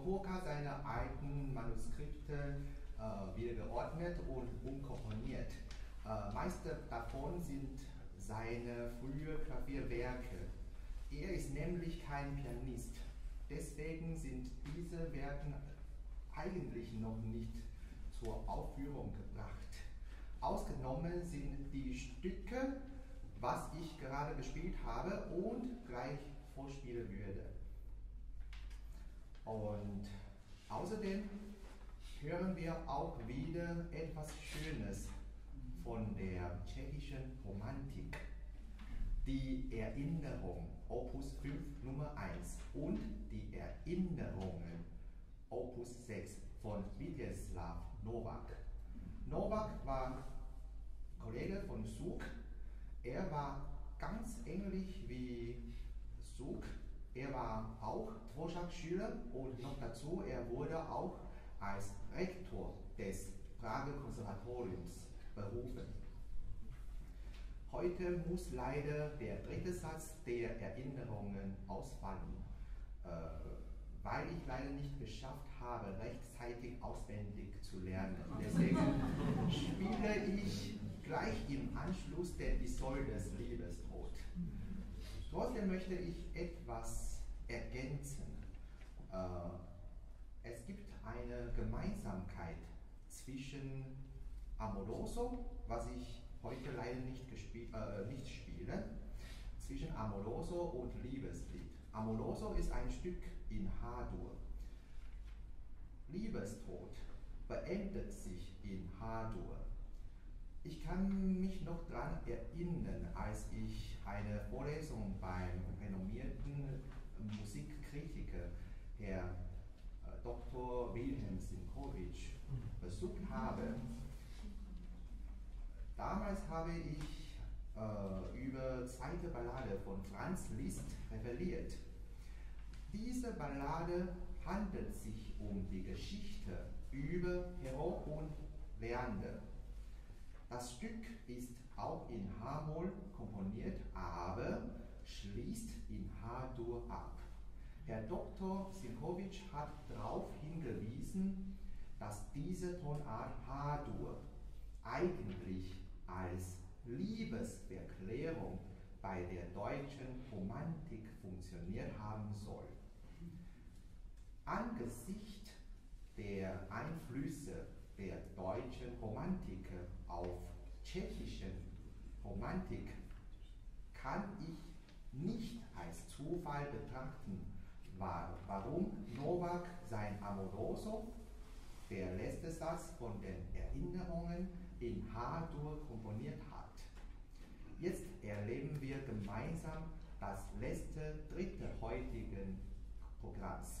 Tohoka seine alten Manuskripte äh, wieder geordnet und umkomponiert. Äh, meiste davon sind seine frühen Klavierwerke. Er ist nämlich kein Pianist. Deswegen sind diese Werke eigentlich noch nicht zur Aufführung gebracht. Ausgenommen sind die Stücke, was ich gerade gespielt habe und gleich vorspielen würde. Und außerdem hören wir auch wieder etwas Schönes von der tschechischen Romantik. Die Erinnerung, Opus 5 Nummer 1 und die Erinnerungen, Opus 6 von Vítězslav Novak. Novak war Kollege von Suk. Er war ganz ähnlich wie Suk. Er war auch Dvorak-Schüler und noch dazu, er wurde auch als Rektor des Prager Konservatoriums berufen. Heute muss leider der dritte Satz der Erinnerungen ausfallen, äh, weil ich leider nicht geschafft habe, rechtzeitig auswendig zu lernen. Deswegen spiele ich gleich im Anschluss den Isoldes Liebestod. Trotzdem möchte ich etwas ergänzen. Äh, es gibt eine Gemeinsamkeit zwischen Amoroso, was ich heute leider nicht, äh, nicht spiele, zwischen Amoroso und Liebeslied. Amoroso ist ein Stück in H-Dur. Liebestod beendet sich in H-Dur. Ich kann mich noch daran erinnern, als ich eine Vorlesung beim renommierten Musikkritiker, Herr äh, Dr. Wilhelm Simkowitsch, besucht habe. Damals habe ich äh, über zweite Ballade von Franz Liszt referiert. Diese Ballade handelt sich um die Geschichte über Hero und Leander. Das Stück ist auch in H-Moll komponiert, aber schließt in H-Dur ab. Herr Dr. Sinkowitsch hat darauf hingewiesen, dass diese Tonart H-Dur eigentlich als Liebeserklärung bei der deutschen Romantik funktioniert haben soll. Angesichts der Einflüsse der deutschen Romantiker auf tschechischen Romantik kann ich nicht als Zufall betrachten, warum Novak sein Amoroso, der letzte Satz von den Erinnerungen, in H-Dur komponiert hat. Jetzt erleben wir gemeinsam das letzte dritte heutigen Programms.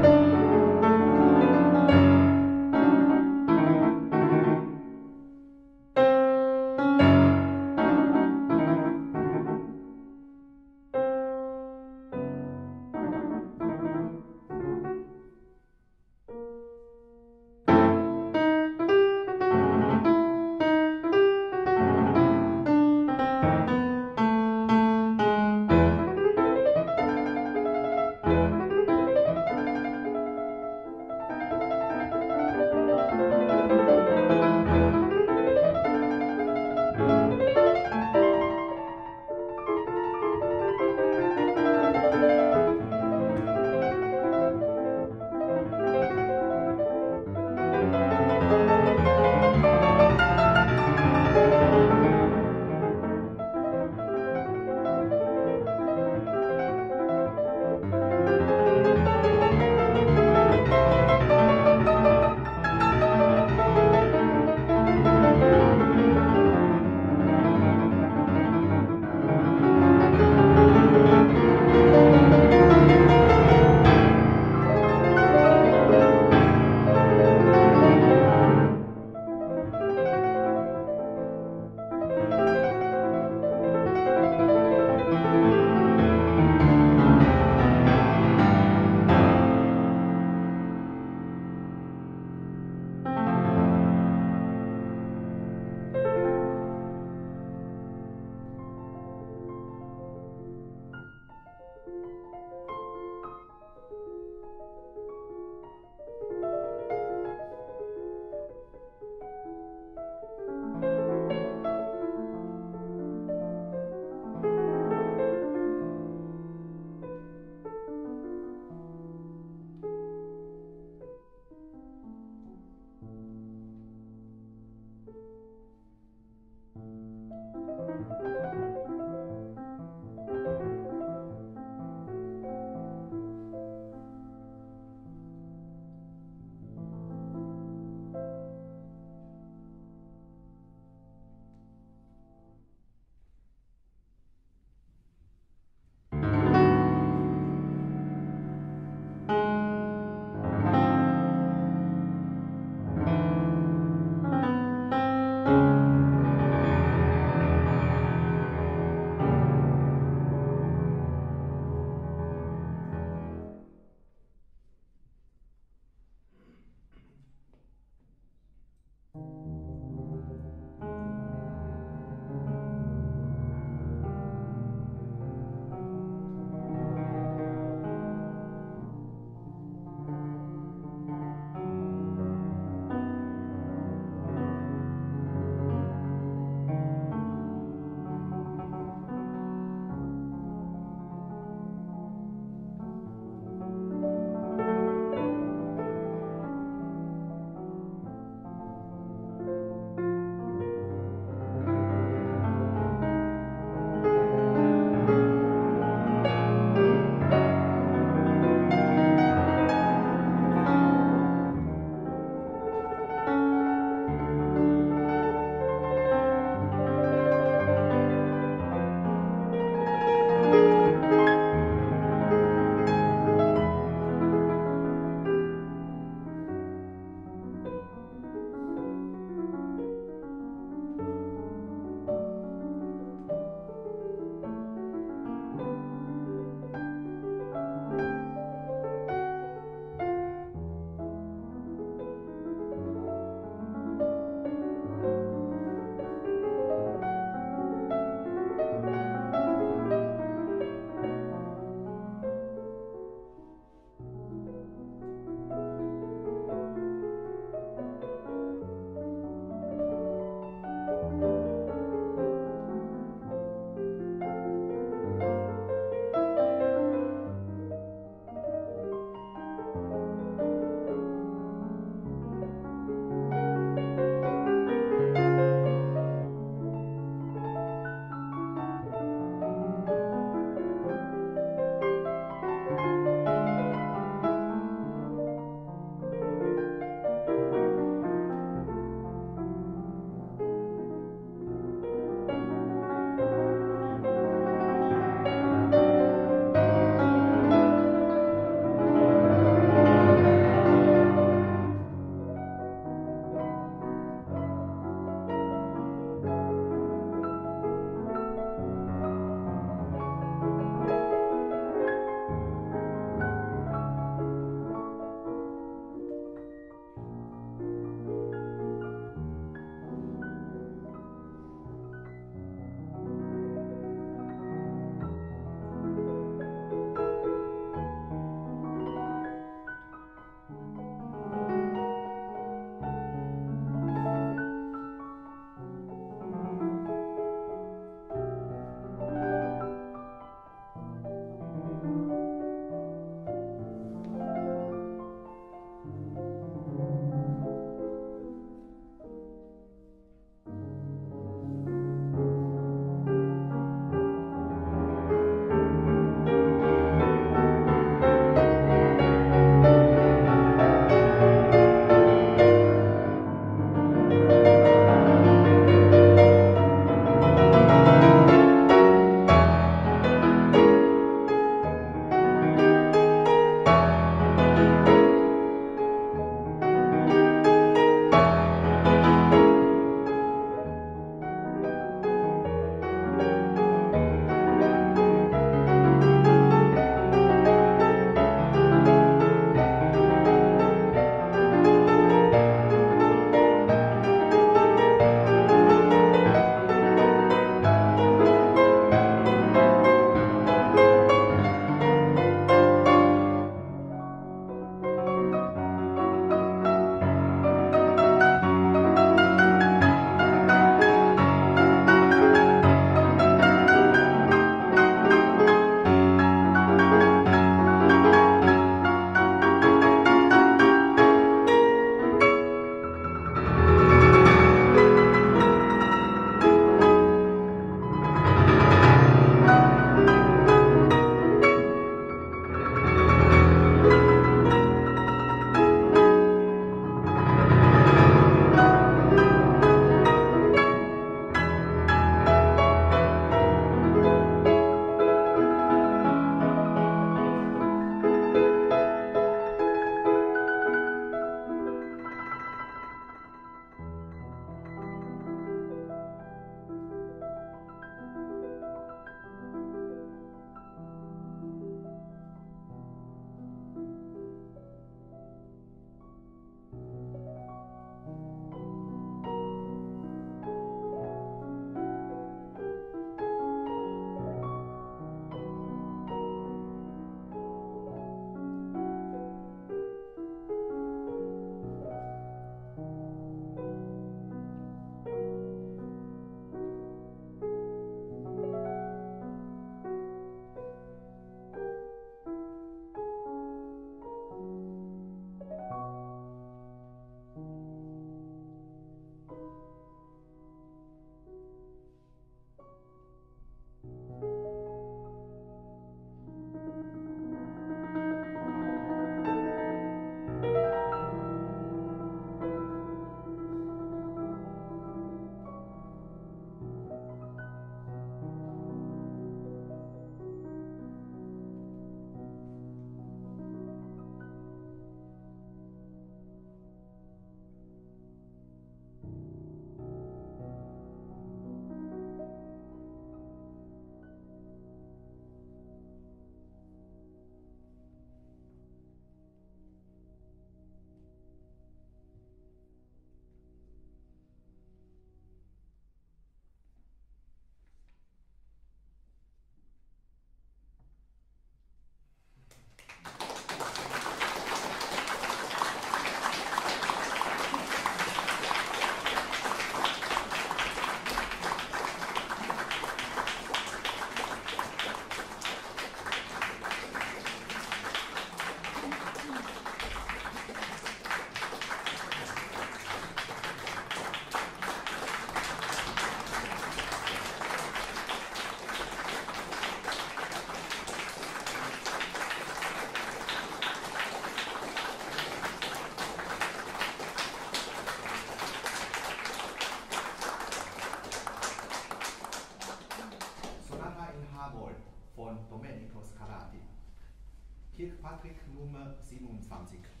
27.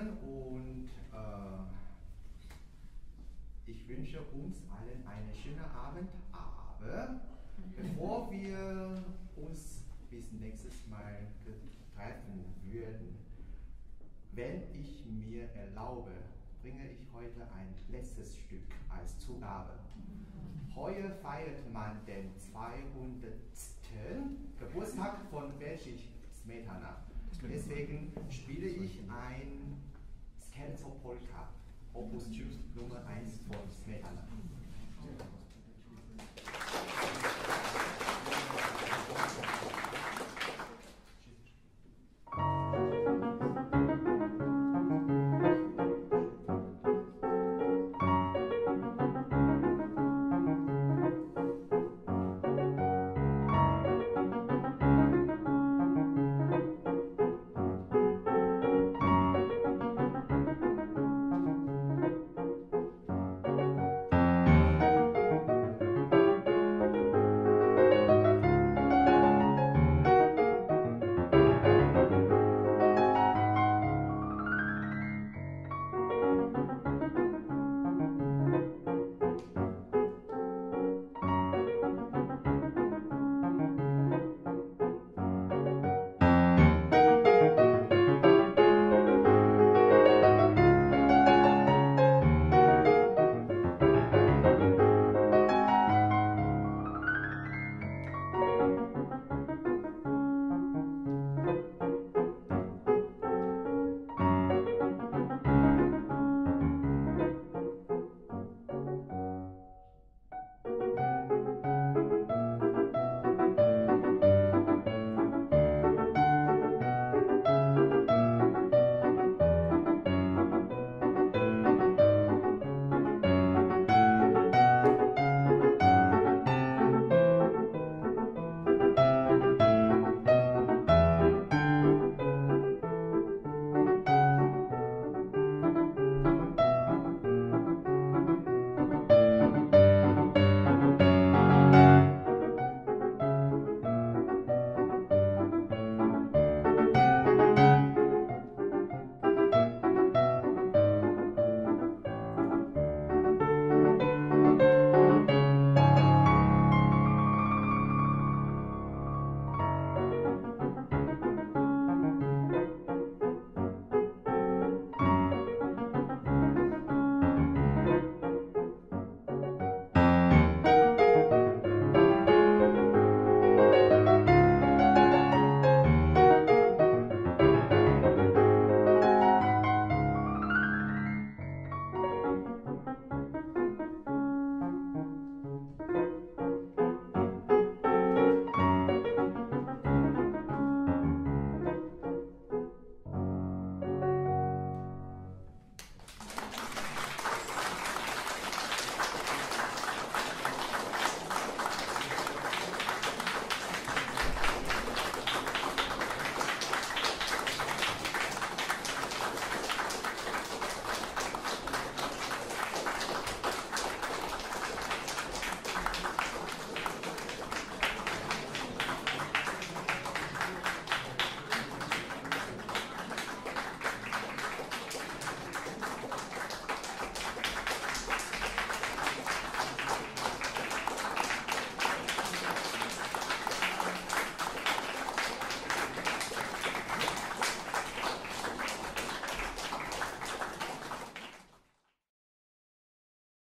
fürs Kommen und äh, ich wünsche uns allen einen schönen Abend. Aber bevor wir uns bis nächstes Mal treffen würden, wenn ich mir erlaube, bringe ich heute ein letztes Stück als Zugabe. Heute feiert man den 200. Geburtstag von Belchich Smetana. Deswegen spiele ich ein Scherzo Polka, Opus Nummer 1 von Smetana.